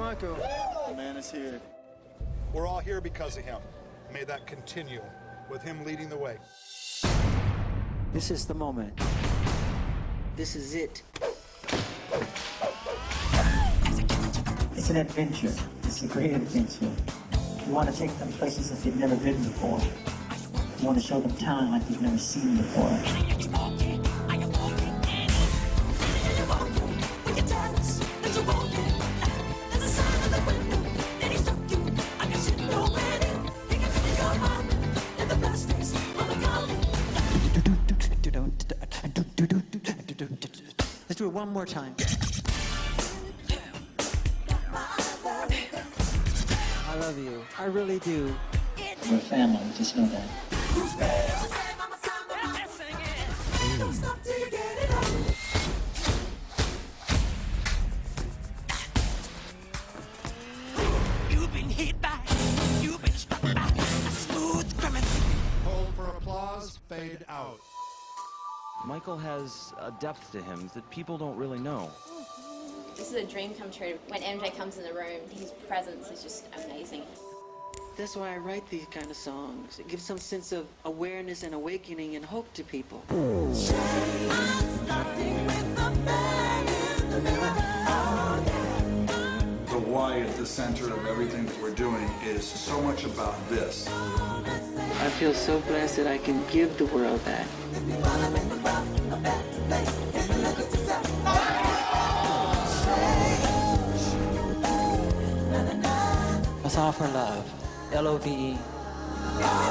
Michael. The man is here. We're all here because of him. May that continue with him leading the way. This is the moment. This is it. It's an adventure. It's a great adventure. You want to take them places that they've never been before. You want to show them town like they've never seen before. Let's do it one more time. I love you. I really do. We're family, just know that. You've been hit by, you've been struck by a smooth criminal. Hold for applause, fade out. Michael has a depth to him that people don't really know. This is a dream come true. When MJ comes in the room, his presence is just amazing. That's why I write these kind of songs. It gives some sense of awareness and awakening and hope to people. The why at the center of everything that we're doing is so much about this. I feel so blessed that I can give the world that. Let's offer love. L O V E.